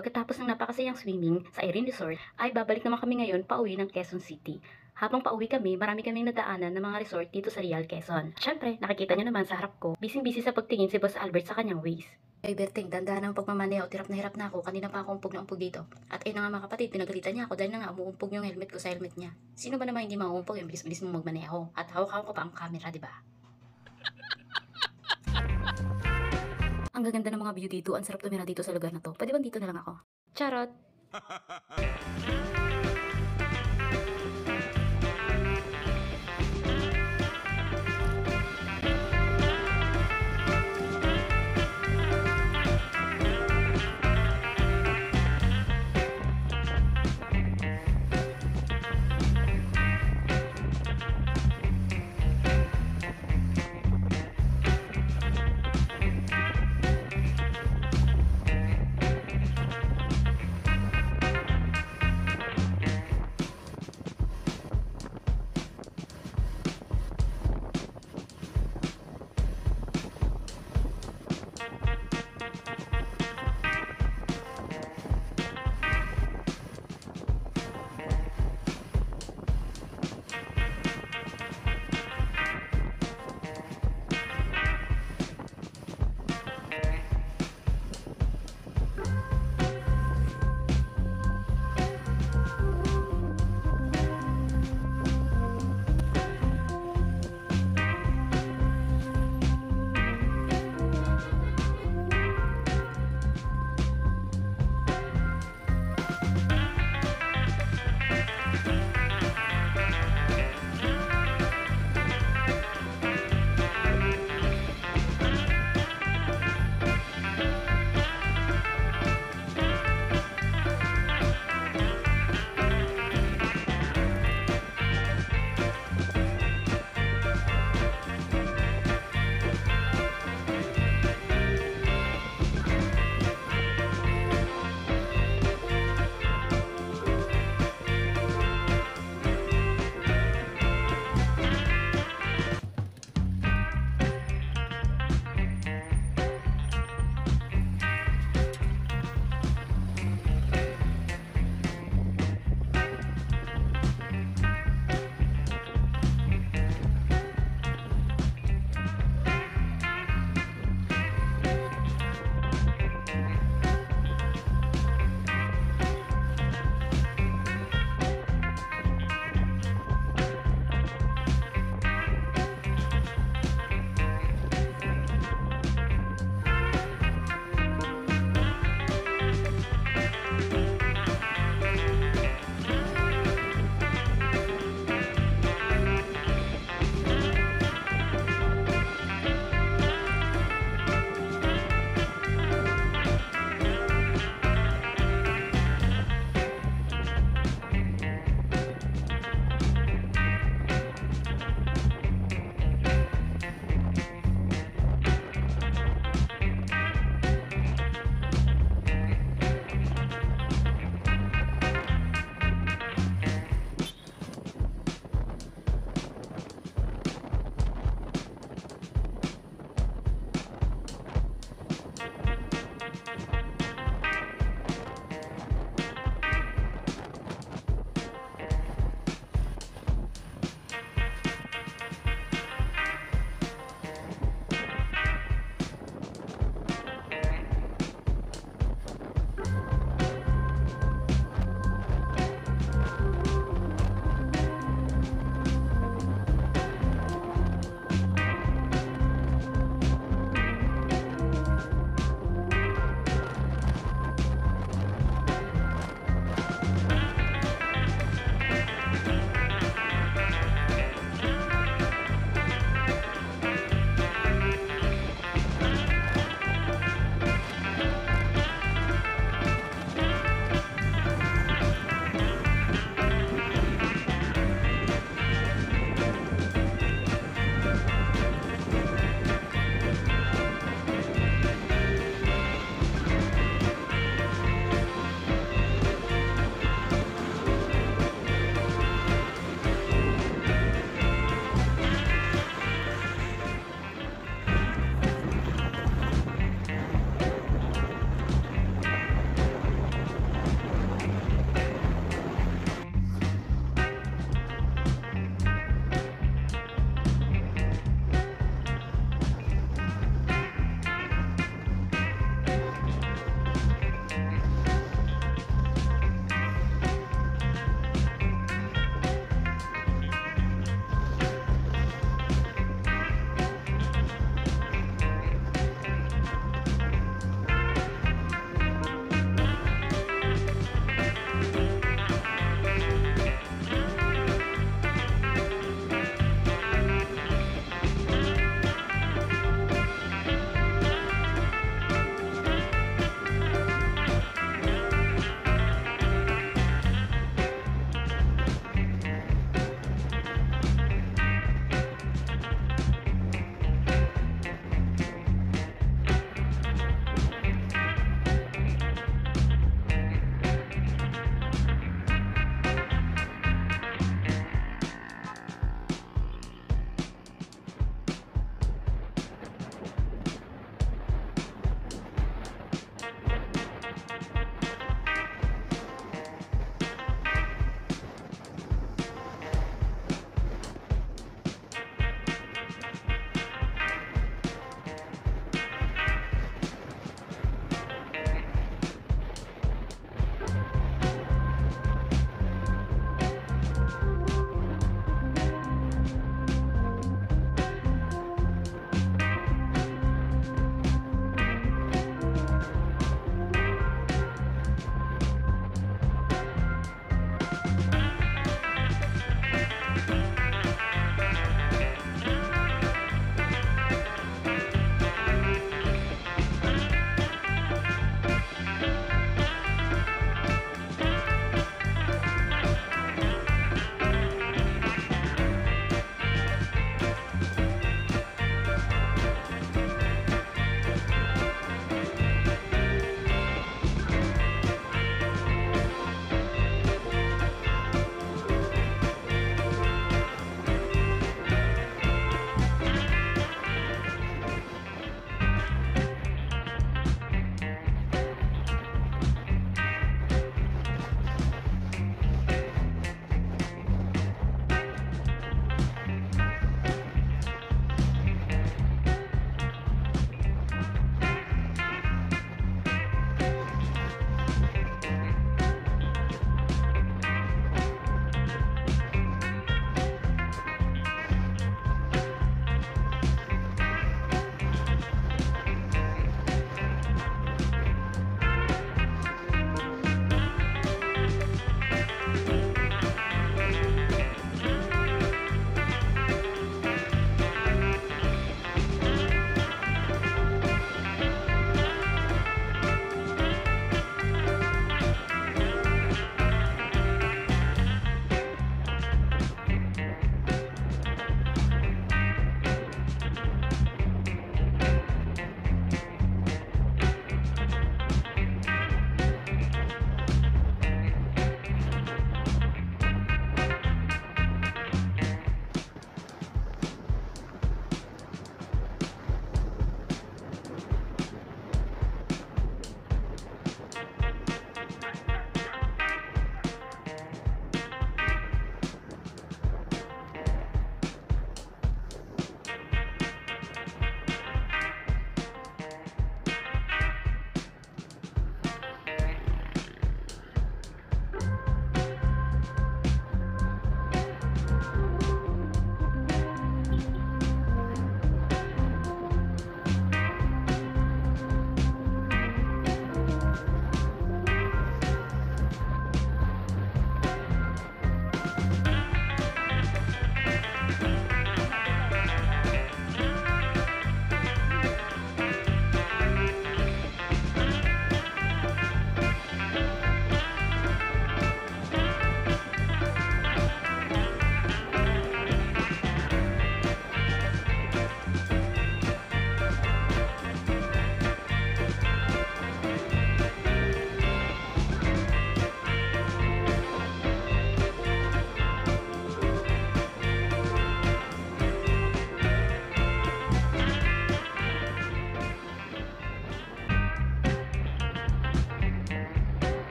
Pagkatapos ng napakasayang swimming sa Irene Resort, ay babalik naman kami ngayon pauwi ng Quezon City. Habang pauwi kami, marami kaming nadaanan ng mga resort dito sa Real Quezon. Siyempre, nakikita niyo naman sa harap ko, busy-busy sa pagtingin si Boss Albert sa kanyang ways. Ay, Berting, dandahan ang pagmamaneho. Tirap na hirap na ako. Kanina pa ako umpog na umpog dito. At ayun na nga mga kapatid, pinagalitan niya ako dahil na nga umuumpog yung helmet ko sa helmet niya. Sino ba naman hindi mauumpog yung bilis-bilis mong magmaneho? At hawak-hawak ko pa ang camera, di ba? Ang gaganda ng mga view dito. Ang sarap tumira dito sa lugar na to. Pwede ba dito na lang ako? Charot!